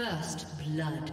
First blood.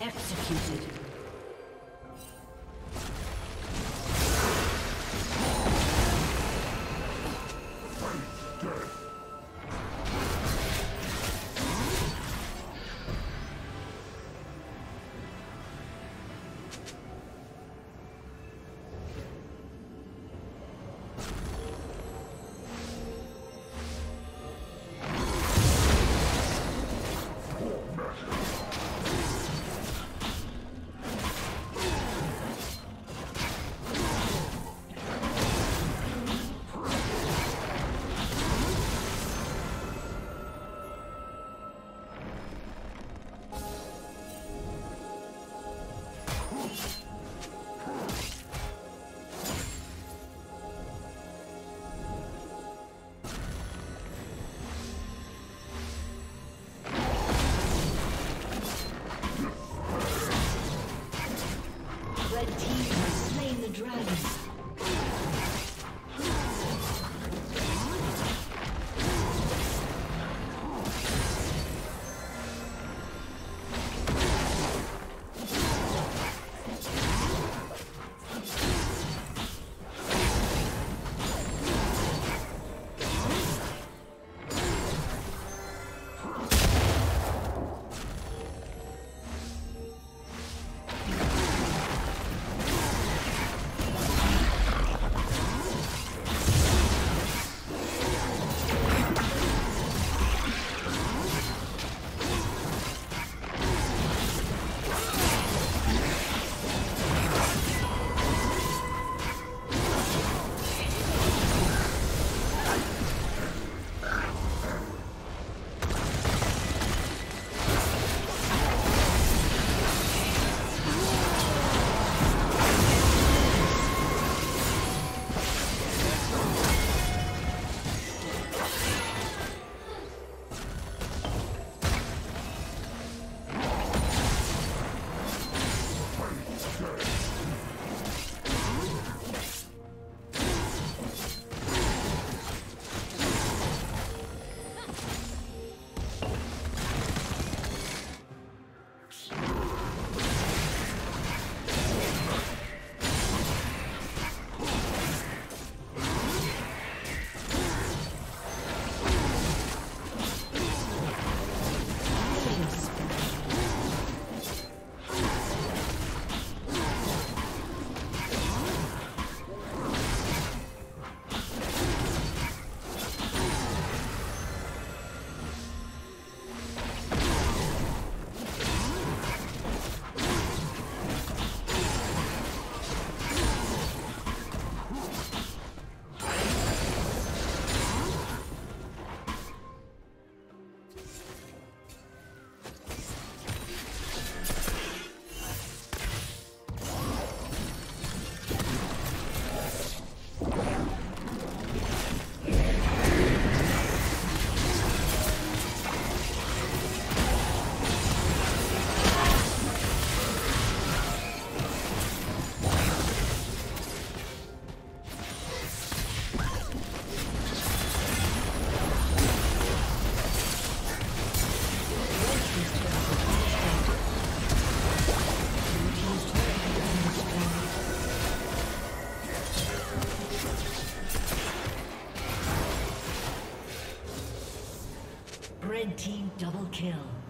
Executed. team double kill.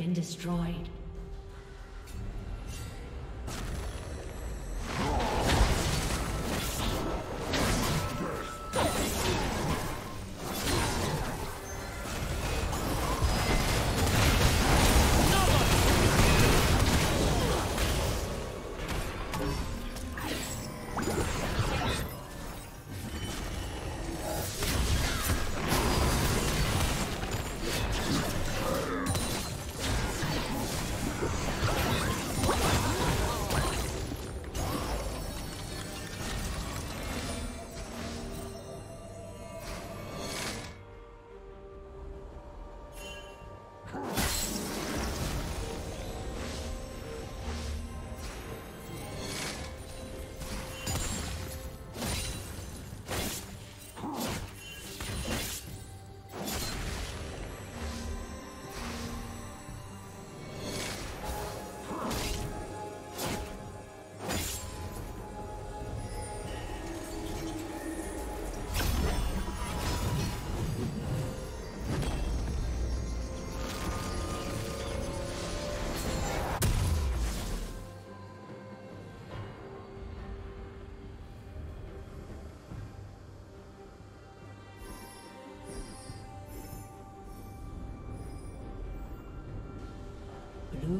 Been destroyed.